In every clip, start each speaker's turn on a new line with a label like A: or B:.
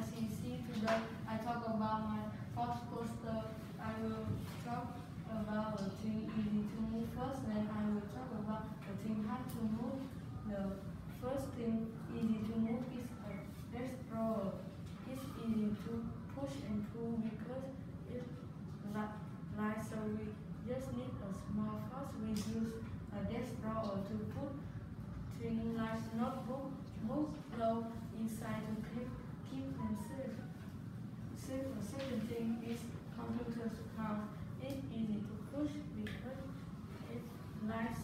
A: CC. Today I talk about my first poster. Uh, I will talk about the thing easy to move first, then I will talk about the thing hard to move. The first thing easy to move is a desk drawer. It's easy to push and pull because it's li- light, so we just need a small force. We use a desk drawer to put things like notebook, book, glove inside to keep, keep them safe. Safe. The second thing is computer house. It's easy to push because it's nice,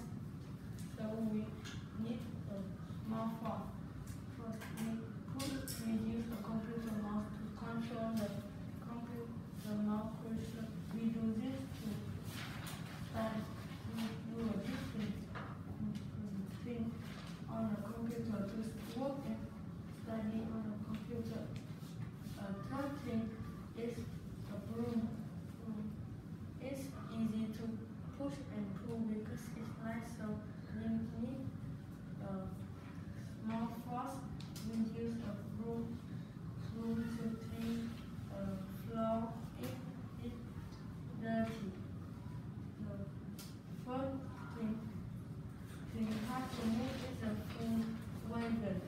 A: so we need a we put we use a computer mouse to control the computer mouse cursor. We do this to start we do a different thing on the computer to work and study on the computer. A third thing is a broom. Mm. It's easy to push and pull because it's light, so we need a small force. We use a broom, broom to clean a floor if it's dirty. The fourth thing, thing hard to move is a full wagon.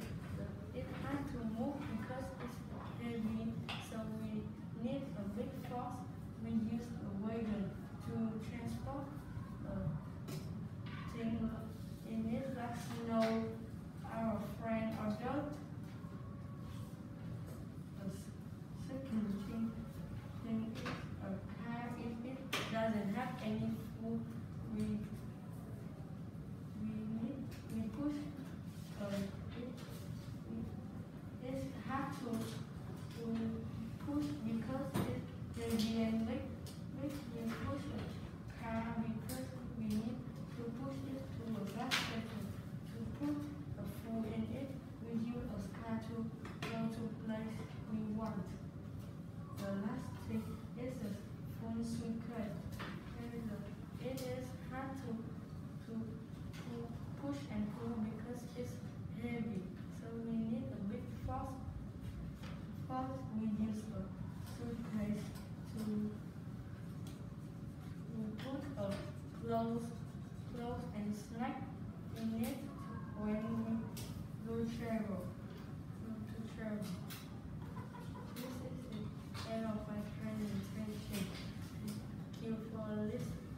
A: It hard to move because it's heavy, so we need a big force. We use a wagon to transport a thing in it like snow, our friend or dog. The second thing, thing is a car. If it doesn't have any food, we we need we push uh, it, it hard to to push because it heavy and big big we push a car because we need to push it to a basket to, to put a food in it we use a car to go place we want the last thing is a phone uh, it is hard to to to push and pull because it's heavy. So we need a big force. First, we use a suitcase to, to put a clothes all this